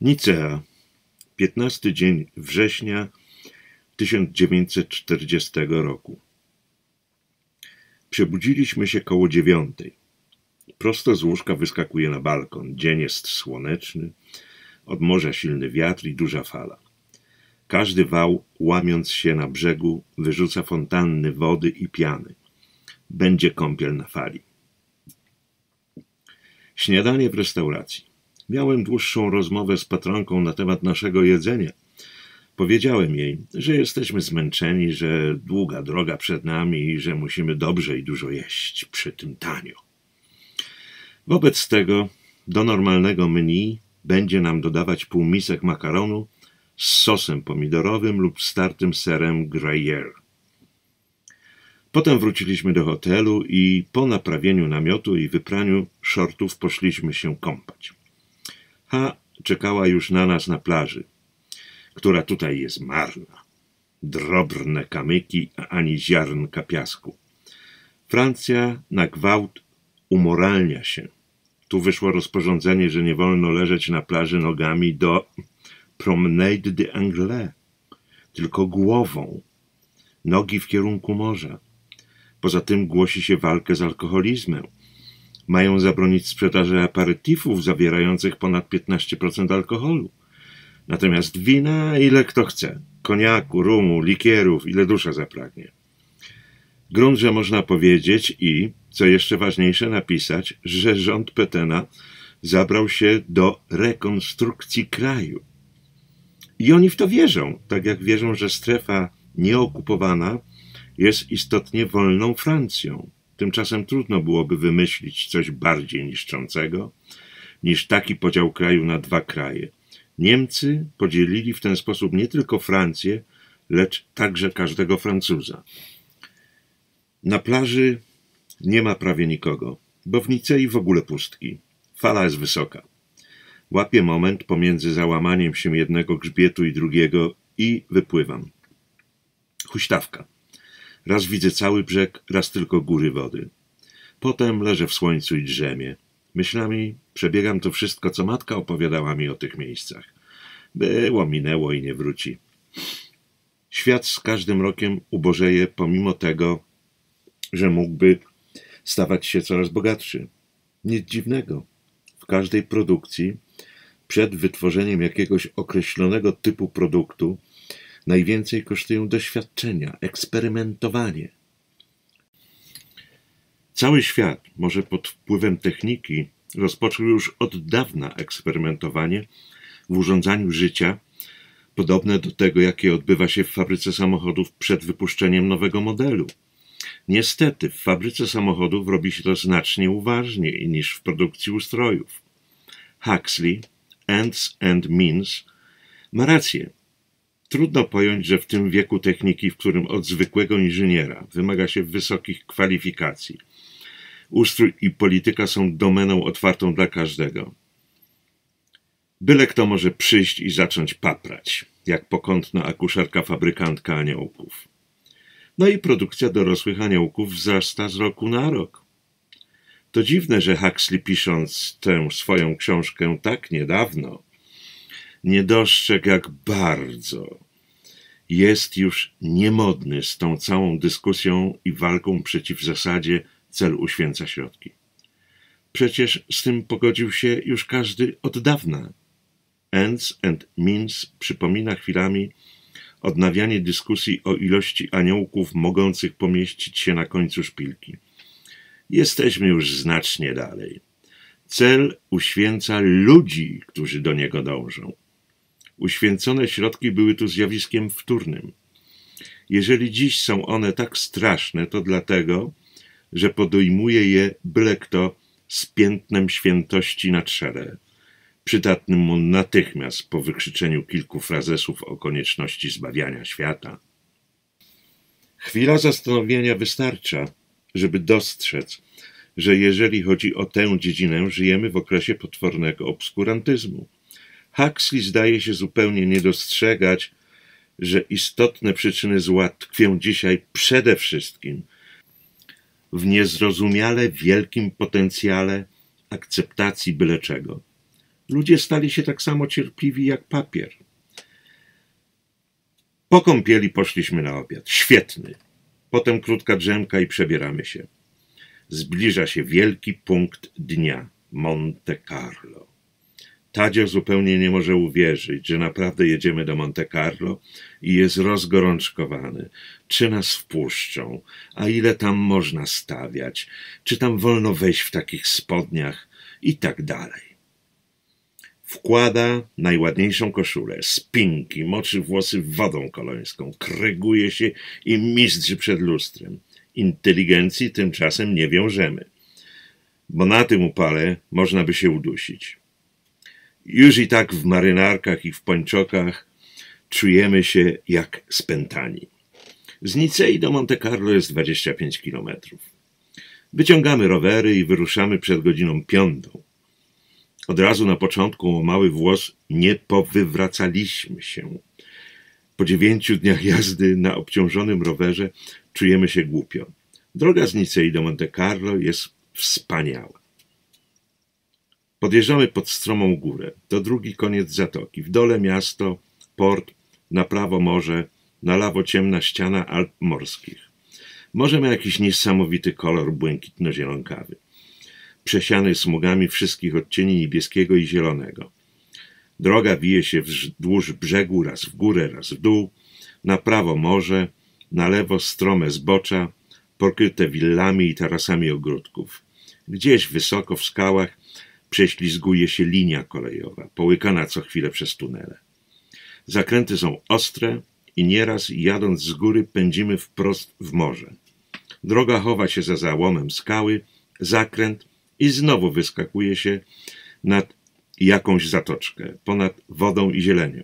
Nicea, 15 dzień września 1940 roku. Przebudziliśmy się koło dziewiątej. Prosto z łóżka wyskakuje na balkon. Dzień jest słoneczny, od morza silny wiatr i duża fala. Każdy wał, łamiąc się na brzegu, wyrzuca fontanny wody i piany. Będzie kąpiel na fali. Śniadanie w restauracji. Miałem dłuższą rozmowę z patronką na temat naszego jedzenia. Powiedziałem jej, że jesteśmy zmęczeni, że długa droga przed nami i że musimy dobrze i dużo jeść, przy tym tanio. Wobec tego do normalnego menu będzie nam dodawać półmisek makaronu z sosem pomidorowym lub startym serem Gruyère. Potem wróciliśmy do hotelu i po naprawieniu namiotu i wypraniu shortów poszliśmy się kąpać. H czekała już na nas na plaży, która tutaj jest marna. Drobne kamyki, a ani ziarnka piasku. Francja na gwałt umoralnia się. Tu wyszło rozporządzenie, że nie wolno leżeć na plaży nogami do Promenade de Anglais, tylko głową, nogi w kierunku morza. Poza tym głosi się walkę z alkoholizmem. Mają zabronić sprzedaży aperytifów zawierających ponad 15% alkoholu. Natomiast wina ile kto chce. Koniaku, rumu, likierów, ile dusza zapragnie. Grunt, że można powiedzieć i, co jeszcze ważniejsze, napisać, że rząd Petena zabrał się do rekonstrukcji kraju. I oni w to wierzą, tak jak wierzą, że strefa nieokupowana jest istotnie wolną Francją. Tymczasem trudno byłoby wymyślić coś bardziej niszczącego niż taki podział kraju na dwa kraje. Niemcy podzielili w ten sposób nie tylko Francję, lecz także każdego Francuza. Na plaży nie ma prawie nikogo, bo w Nicei w ogóle pustki. Fala jest wysoka. Łapię moment pomiędzy załamaniem się jednego grzbietu i drugiego i wypływam. Huśtawka. Raz widzę cały brzeg, raz tylko góry wody. Potem leżę w słońcu i drzemię. Myślami przebiegam to wszystko, co matka opowiadała mi o tych miejscach. Było, minęło i nie wróci. Świat z każdym rokiem ubożeje, pomimo tego, że mógłby stawać się coraz bogatszy. Nic dziwnego. W każdej produkcji, przed wytworzeniem jakiegoś określonego typu produktu, najwięcej kosztują doświadczenia, eksperymentowanie. Cały świat, może pod wpływem techniki, rozpoczął już od dawna eksperymentowanie w urządzaniu życia, podobne do tego, jakie odbywa się w fabryce samochodów przed wypuszczeniem nowego modelu. Niestety, w fabryce samochodów robi się to znacznie uważniej niż w produkcji ustrojów. Huxley, Ends and Means, ma rację. Trudno pojąć, że w tym wieku techniki, w którym od zwykłego inżyniera wymaga się wysokich kwalifikacji, ustrój i polityka są domeną otwartą dla każdego. Byle kto może przyjść i zacząć paprać, jak pokątna akuszerka fabrykantka aniołków. No i produkcja dorosłych aniołków wzrasta z roku na rok. To dziwne, że Huxley pisząc tę swoją książkę tak niedawno, nie dostrzegł, jak bardzo jest już niemodny z tą całą dyskusją i walką przeciw zasadzie cel uświęca środki. Przecież z tym pogodził się już każdy od dawna. Ends and Means przypomina chwilami odnawianie dyskusji o ilości aniołków mogących pomieścić się na końcu szpilki. Jesteśmy już znacznie dalej. Cel uświęca ludzi, którzy do niego dążą. Uświęcone środki były tu zjawiskiem wtórnym. Jeżeli dziś są one tak straszne, to dlatego, że podejmuje je byle kto z piętnem świętości na czele, przydatnym mu natychmiast po wykrzyczeniu kilku frazesów o konieczności zbawiania świata. Chwila zastanowienia wystarcza, żeby dostrzec, że jeżeli chodzi o tę dziedzinę, żyjemy w okresie potwornego obskurantyzmu. Huxley zdaje się zupełnie nie dostrzegać, że istotne przyczyny zła tkwią dzisiaj przede wszystkim w niezrozumiale wielkim potencjale akceptacji byle czego. Ludzie stali się tak samo cierpliwi jak papier. Po kąpieli poszliśmy na obiad. Świetny. Potem krótka drzemka i przebieramy się. Zbliża się wielki punkt dnia Monte Carlo. Tadzio zupełnie nie może uwierzyć, że naprawdę jedziemy do Monte Carlo i jest rozgorączkowany. Czy nas wpuszczą? A ile tam można stawiać? Czy tam wolno wejść w takich spodniach? I tak dalej. Wkłada najładniejszą koszulę, spinki, moczy włosy wodą kolońską, kryguje się i mistrzy przed lustrem. Inteligencji tymczasem nie wiążemy, bo na tym upale można by się udusić. Już i tak w marynarkach i w pończokach czujemy się jak spętani. Z Nicei do Monte Carlo jest 25 kilometrów. Wyciągamy rowery i wyruszamy przed godziną piątą. Od razu na początku o mały włos nie powywracaliśmy się. Po dziewięciu dniach jazdy na obciążonym rowerze czujemy się głupio. Droga z Nicei do Monte Carlo jest wspaniała. Podjeżdżamy pod stromą górę. To drugi koniec zatoki. W dole miasto, port, na prawo morze, na lewo ciemna ściana Alp morskich. Morze ma jakiś niesamowity kolor błękitno-zielonkawy przesiany smugami wszystkich odcieni niebieskiego i zielonego. Droga wije się wzdłuż brzegu, raz w górę, raz w dół, na prawo morze, na lewo strome zbocza, pokryte willami i tarasami ogródków. Gdzieś wysoko w skałach prześlizguje się linia kolejowa, połykana co chwilę przez tunele. Zakręty są ostre i nieraz jadąc z góry pędzimy wprost w morze. Droga chowa się za załomem skały, zakręt i znowu wyskakuje się nad jakąś zatoczkę, ponad wodą i zielenią.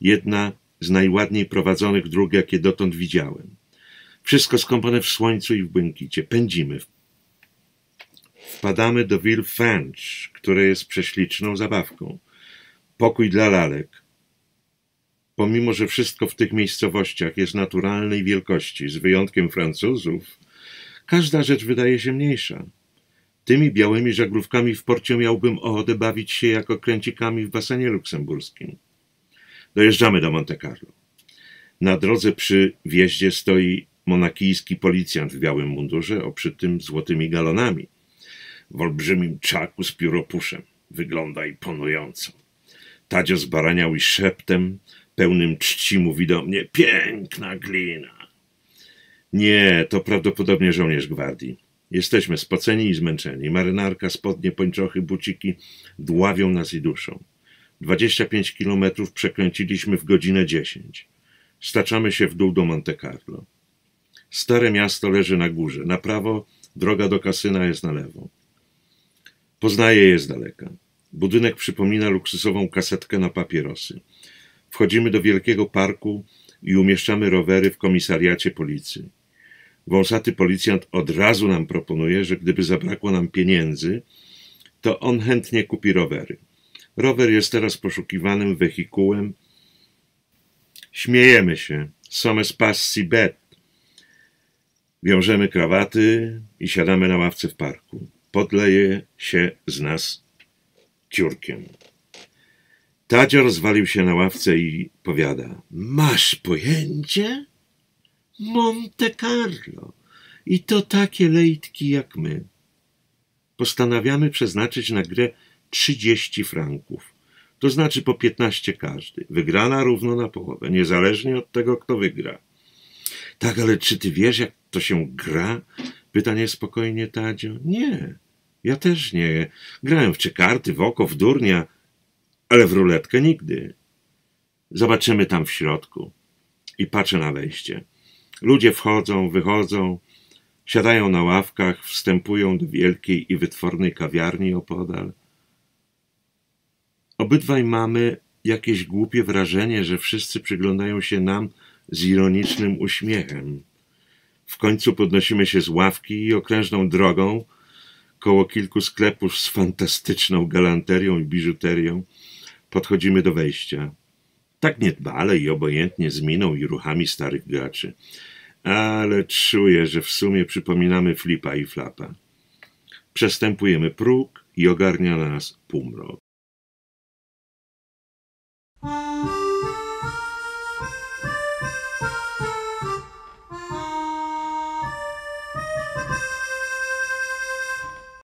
Jedna z najładniej prowadzonych dróg, jakie dotąd widziałem. Wszystko skąpane w słońcu i w błękicie. Pędzimy. Wpadamy do Villefranche, które jest prześliczną zabawką. Pokój dla lalek. Pomimo, że wszystko w tych miejscowościach jest naturalnej wielkości, z wyjątkiem Francuzów, każda rzecz wydaje się mniejsza. Tymi białymi żaglówkami w porcie miałbym ochotę bawić się jako kręcikami w basenie luksemburskim. Dojeżdżamy do Monte Carlo. Na drodze przy wjeździe stoi monakijski policjant w białym mundurze, oprzytym złotymi galonami. W olbrzymim czaku z pióropuszem. Wygląda imponująco. Tadzio zbaraniał i szeptem, pełnym czci mówi do mnie – piękna glina. Nie, to prawdopodobnie żołnierz gwardii. Jesteśmy spoceni i zmęczeni. Marynarka, spodnie, pończochy, buciki dławią nas i duszą. Dwadzieścia pięć kilometrów przekręciliśmy w godzinę dziesięć. Staczamy się w dół do Monte Carlo. Stare miasto leży na górze. Na prawo droga do kasyna jest na lewo. Poznaję je z daleka. Budynek przypomina luksusową kasetkę na papierosy. Wchodzimy do wielkiego parku i umieszczamy rowery w komisariacie policji. Wąsaty policjant od razu nam proponuje, że gdyby zabrakło nam pieniędzy, to on chętnie kupi rowery. Rower jest teraz poszukiwanym wehikułem. Śmiejemy się. Sommes pas si bet. Wiążemy krawaty i siadamy na ławce w parku. Podleje się z nas ciurkiem. Tadzio rozwalił się na ławce i powiada. Masz pojęcie? Monte Carlo. I to takie lejtki jak my. Postanawiamy przeznaczyć na grę trzydzieści franków. To znaczy po piętnaście każdy. Wygrana równo na połowę, niezależnie od tego, kto wygra. Tak, ale czy ty wiesz, jak to się gra? Pyta niespokojnie Tadzio. Nie, ja też nie. Grałem w czekarty, w oko, w durnia, ale w ruletkę nigdy. Zobaczymy tam w środku. I patrzę na wejście. Ludzie wchodzą, wychodzą, siadają na ławkach, wstępują do wielkiej i wytwornej kawiarni opodal. Obydwaj mamy jakieś głupie wrażenie, że wszyscy przyglądają się nam z ironicznym uśmiechem. W końcu podnosimy się z ławki i okrężną drogą, koło kilku sklepów z fantastyczną galanterią i biżuterią, podchodzimy do wejścia. Tak niedbale i obojętnie z miną i ruchami starych graczy ale czuję, że w sumie przypominamy flipa i flapa. Przestępujemy próg i ogarnia nas półmrok.